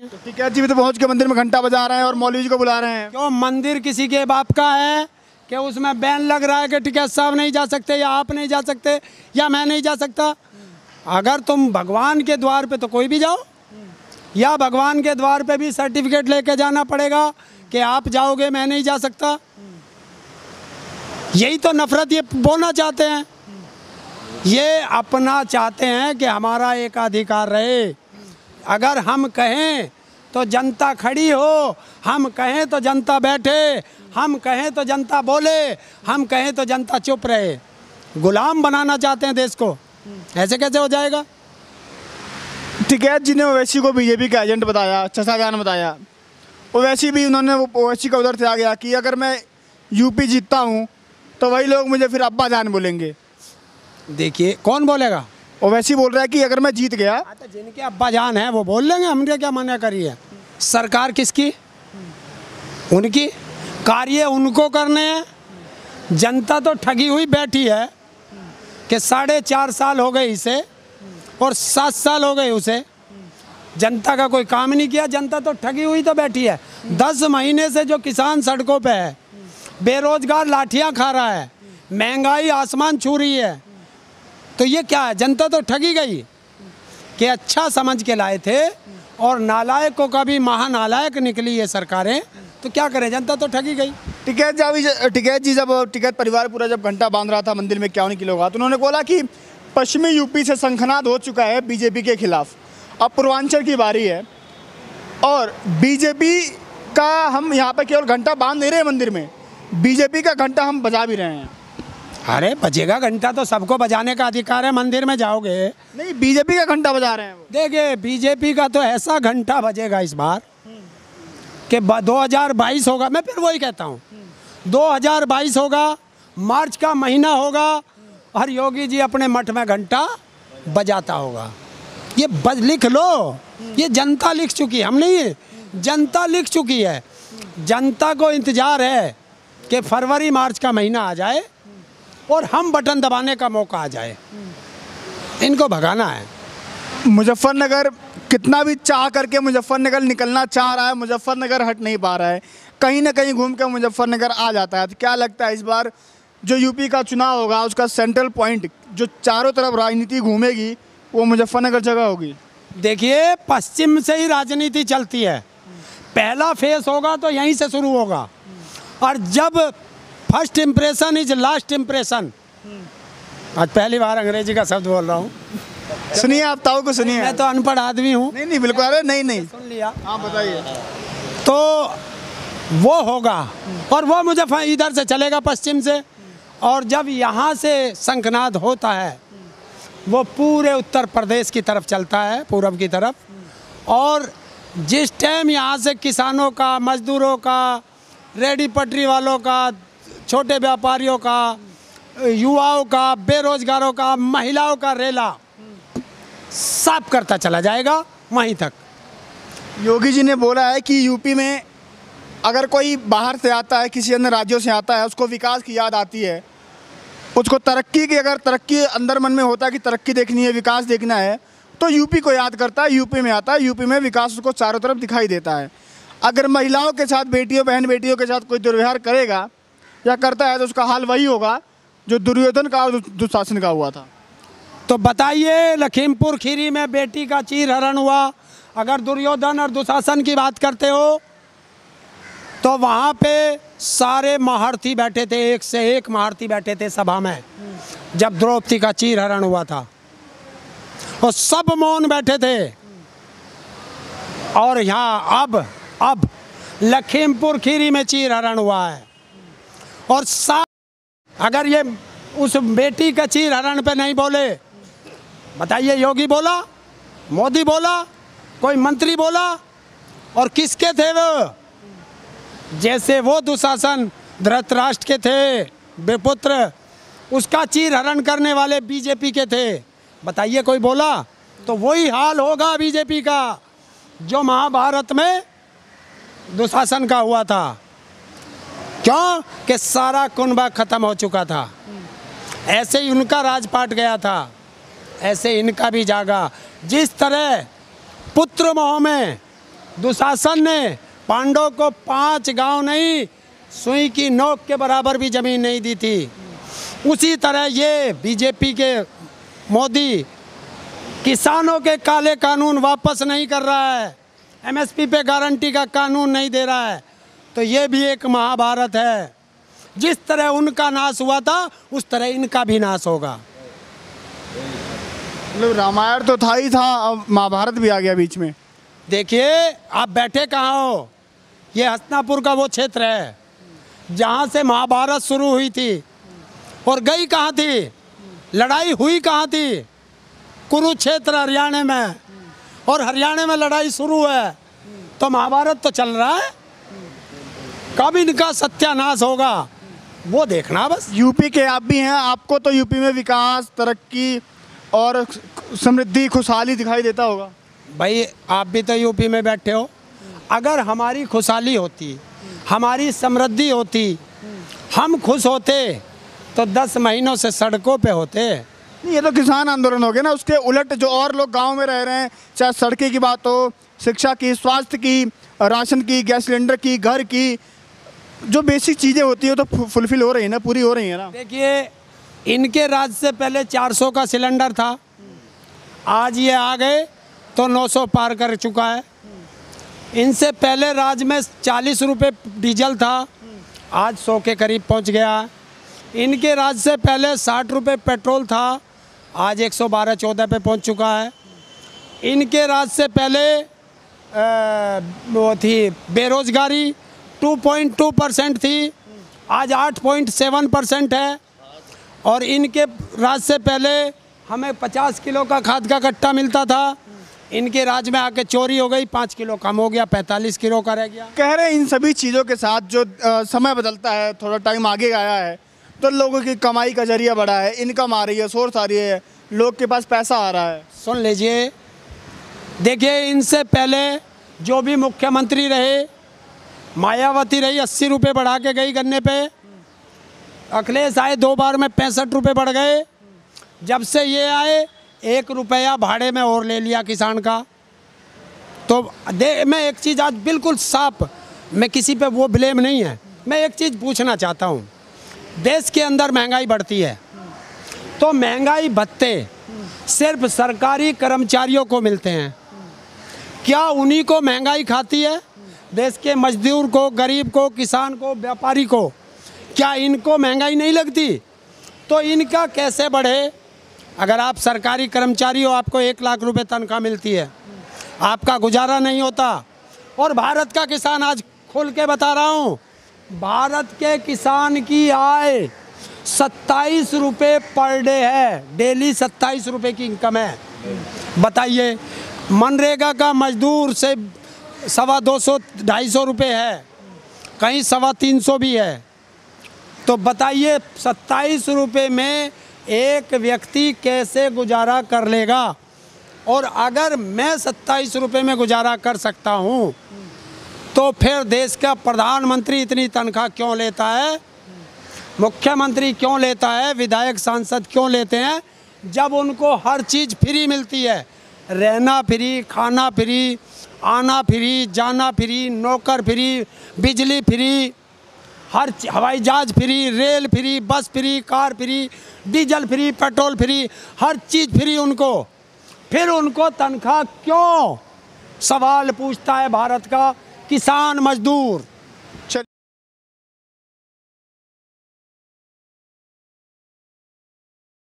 तो टिकैत जी भी तो पहुँच के मंदिर में घंटा बजा रहे हैं और मौलवी जी को बुला रहे हैं। क्यों? मंदिर किसी के बाप का है कि उसमें बैन लग रहा है कि टिकैत साहब नहीं जा सकते या आप नहीं जा सकते या मैं नहीं जा सकता? अगर तुम भगवान के द्वार पे तो कोई भी जाओ, या भगवान के द्वार पे भी सर्टिफिकेट लेके जाना पड़ेगा कि आप जाओगे, मैं नहीं जा सकता। यही तो नफरत ये बोलना चाहते हैं। ये अपना चाहते हैं कि हमारा एक अधिकार रहे। अगर हम कहें तो जनता खड़ी हो हम कहें तो जनता बैठे हम कहें तो जनता बोले हम कहें तो जनता चुप रहे। गुलाम बनाना चाहते हैं देश को। ऐसे कैसे हो जाएगा? टिकैत जी ने ओवैसी को बीजेपी का एजेंट बताया चचा जान बताया ओवैसी भी उन्होंने वो ओवैसी का उधर से आ गया कि अगर मैं यूपी जीतता हूँ तो वही लोग मुझे फिर अब्बा जान बोलेंगे। देखिए कौन बोलेगा? ओवैसी बोल रहा है कि अगर मैं जीत गया हाँ तो जिनके अब्बा जान है, वो बोल लेंगे, हमने क्या मना करी है? सरकार किसकी? उनकी। कार्य उनको करने हैं। जनता तो ठगी हुई बैठी है कि साढ़े चार साल हो गए इसे और सात साल हो गए उसे। जनता का कोई काम नहीं किया, जनता तो ठगी हुई तो बैठी है। दस महीने से जो किसान सड़कों पे है, बेरोजगार लाठियाँ खा रहा है, महँगाई आसमान छू रही है। तो ये क्या है? जनता तो ठगी गई कि अच्छा समझ के लाए थे और नालायकों का भी महानालायक निकली ये सरकारें तो क्या करें? जनता तो ठगी गई। टिकैत जी अभी टिकैत जी, जब टिकैत परिवार पूरा जब घंटा बाँध रहा था मंदिर में इक्यावन किलो का तो उन्होंने बोला कि पश्चिमी यूपी से संखनाद हो चुका है बीजेपी के खिलाफ। अब पूर्वांचल की बारी है और बीजेपी का हम यहाँ पर केवल घंटा बाँध नहीं रहे मंदिर में, बीजेपी का घंटा हम बजा भी रहे हैं। अरे बजेगा घंटा तो सबको बजाने का अधिकार है मंदिर में जाओगे। नहीं बीजेपी का घंटा बजा रहे हैं वो। देखिए बीजेपी का तो ऐसा घंटा बजेगा इस बार कि दो हज़ार बाईस होगा मैं फिर वही कहता हूँ। दो हज़ार बाईस होगा मार्च का महीना होगा और योगी जी अपने मठ में घंटा बजाता होगा। ये बज लिख लो ये जनता लिख चुकी है हम नहीं जनता लिख चुकी है। जनता को इंतज़ार है कि फरवरी मार्च का महीना आ जाए और हम बटन दबाने का मौका आ जाए। इनको भगाना है। मुजफ्फरनगर कितना भी चाह करके मुजफ्फरनगर निकलना चाह रहा है मुजफ्फरनगर हट नहीं पा रहा है। कहीं ना कहीं घूम कर मुजफ्फरनगर आ जाता है। तो क्या लगता है इस बार जो यूपी का चुनाव होगा उसका सेंट्रल पॉइंट जो चारों तरफ़ राजनीति घूमेगी वो मुजफ्फरनगर जगह होगी? देखिए पश्चिम से ही राजनीति चलती है। पहला फेस होगा तो यहीं से शुरू होगा। और जब first impression is last impression आज पहली बार अंग्रेज़ी का शब्द बोल रहा हूँ। सुनिए आप ताऊ को सुनिए। मैं तो अनपढ़ आदमी हूँ। नहीं नहीं बिल्कुल अरे नहीं नहीं। सुन लिया। आप बताइए। तो वो होगा और वो मुझे इधर से चलेगा पश्चिम से। और जब यहाँ से शंखनाद होता है वो पूरे उत्तर प्रदेश की तरफ़ चलता है पूरब की तरफ़। और जिस टाइम यहाँ से किसानों का मजदूरों का रेडी पटरी वालों का छोटे व्यापारियों का, युवाओं का, बेरोजगारों का, महिलाओं का रेला साफ़ करता चला जाएगा वहीं तक। योगी जी ने बोला है कि यूपी में अगर कोई बाहर से आता है, किसी अन्य राज्यों से आता है, उसको विकास की याद आती है। उसको तरक्की की, अगर तरक्की अंदर मन में होता है कि तरक्की देखनी है, विकास देखना है तो यूपी को याद करता है, यूपी में आता है, यूपी में विकास उसको चारों तरफ़ दिखाई देता है। अगर महिलाओं के साथ, बेटियों बहन बेटियों के साथ कोई दुर्व्यवहार करेगा या करता है तो उसका हाल वही होगा जो दुर्योधन का और दुशासन का हुआ था। तो बताइए, लखीमपुर खीरी में बेटी का चीर हरण हुआ। अगर दुर्योधन और दुशासन की बात करते हो तो वहाँ पे सारे महारथी बैठे थे, एक से एक महारथी बैठे थे सभा में, जब द्रौपदी का चीर हरण हुआ था। और सब मौन बैठे थे। और यहाँ, अब अब, लखीमपुर खीरी में चीर हरण हुआ है। और सा अगर ये उस बेटी का चीर हरण पे नहीं बोले, बताइए योगी बोला, मोदी बोला, कोई मंत्री बोला, और किसके थे वो? जैसे वो दुशासन धृतराष्ट्र के थे, बेपुत्र, उसका चीर हरण करने वाले बीजेपी के थे। बताइए कोई बोला? तो वही हाल होगा बीजेपी का, जो महाभारत में दुशासन का हुआ था। क्यों? कि सारा कुनबा खत्म हो चुका था। ऐसे ही उनका राजपाट गया था। ऐसे इनका भी जागा। जिस तरह पुत्र मोह में दुशासन ने पांडव को पाँच गाँव नहीं, सुई की नोक के बराबर भी ज़मीन नहीं दी थी। उसी तरह ये बीजेपी के मोदी किसानों के काले कानून वापस नहीं कर रहा है। एमएसपी पे गारंटी का कानून नहीं दे रहा है। तो ये भी एक महाभारत है। जिस तरह उनका नाश हुआ था उस तरह इनका भी नाश होगा। मतलब रामायण तो था ही था अब महाभारत भी आ गया बीच में। देखिए आप बैठे कहाँ हो? ये हसनापुर का वो क्षेत्र है जहाँ से महाभारत शुरू हुई थी। और गई कहाँ थी? लड़ाई हुई कहाँ थी? कुरुक्षेत्र हरियाणा में। और हरियाणा में लड़ाई शुरू है। तो महाभारत तो चल रहा है। कब इनका सत्यानाश होगा? वो देखना बस। यूपी के आप भी हैं आपको तो यूपी में विकास तरक्की और समृद्धि खुशहाली दिखाई देता होगा। भाई आप भी तो यूपी में बैठे हो। अगर हमारी खुशहाली होती हमारी समृद्धि होती हम खुश होते तो दस महीनों से सड़कों पे होते। नहीं ये तो किसान आंदोलन हो गया ना उसके उलट जो और लोग गाँव में रह रहे हैं चाहे सड़कें की बात हो शिक्षा की स्वास्थ्य की राशन की गैस सिलेंडर की घर की जो बेसिक चीज़ें होती है तो फुलफिल हो रही है ना पूरी हो रही है ना। देखिए इनके राज से पहले 400 का सिलेंडर था। आज ये आ गए तो 900 पार कर चुका है। इनसे पहले राज में चालीस रुपये डीजल था। आज सौ के करीब पहुँच गया। है इनके राज से पहले साठ रुपये पेट्रोल था। आज एक सौ बारह चौदह पे पहुँच चुका है। इनके राज से पहले अ, वो थी बेरोजगारी। 2.2 परसेंट थी। आज 8.7 परसेंट है। और इनके राज से पहले हमें 50 किलो का खाद का कट्टा मिलता था। इनके राज में आके चोरी हो गई पाँच किलो कम हो गया 45 किलो का रह गया। कह रहे इन सभी चीज़ों के साथ जो अ, समय बदलता है थोड़ा टाइम आगे आया है तो लोगों की कमाई का ज़रिया बढ़ा है इनकम आ रही है सोर्स आ रही है लोग के पास पैसा आ रहा है। सुन लीजिए। देखिए इनसे पहले जो भी मुख्यमंत्री रहे मायावती रही अस्सी रुपये बढ़ा के गई गन्ने पे। अखिलेश आए, दो बार में पैंसठ रुपये बढ़ गए। जब से ये आए, एक रुपया भाड़े में और ले लिया किसान का। तो दे, मैं एक चीज़ आज बिल्कुल साफ़, मैं किसी पे वो ब्लेम नहीं है। मैं एक चीज़ पूछना चाहता हूँ, देश के अंदर महँगाई बढ़ती है। तो महँगाई भत्ते सिर्फ़ सरकारी कर्मचारियों को मिलते हैं। क्या उन्हीं को महँगाई खाती है? देश के मजदूर को, गरीब को, किसान को, व्यापारी को, क्या इनको महँगाई नहीं लगती? तो इनका कैसे बढ़े? अगर आप सरकारी कर्मचारी हो, आपको एक लाख रुपए तनख्वाह मिलती है। आपका गुजारा नहीं होता। और भारत का किसान आज खोल के बता रहा हूँ, भारत के किसान की आय सत्ताईस रुपये पर डे है। डेली सत्ताईस रुपये की इनकम है। बताइए, मनरेगा का मजदूर से सवा दो सौ, ढाई सौ रुपये है। कहीं सवा तीन सौ भी है। तो बताइए, सत्ताईस रुपये में एक व्यक्ति कैसे गुजारा कर लेगा? और अगर मैं सत्ताईस रुपये में गुजारा कर सकता हूँ तो फिर देश का प्रधानमंत्री इतनी तनख्वाह क्यों लेता है? मुख्यमंत्री क्यों लेता है? विधायक, सांसद क्यों लेते हैं? जब उनको हर चीज़ फ्री मिलती है। रहना फ्री, खाना फ्री आना फ्री, जाना फ्री, नौकर फ्री, बिजली फ्री, हर हवाई जहाज़ free, rail free, bus free, car free, diesel free, petrol free, हर चीज़ फ्री उनको। फिर उनको तनख्वाह क्यों? सवाल पूछता है भारत का किसान मजदूर।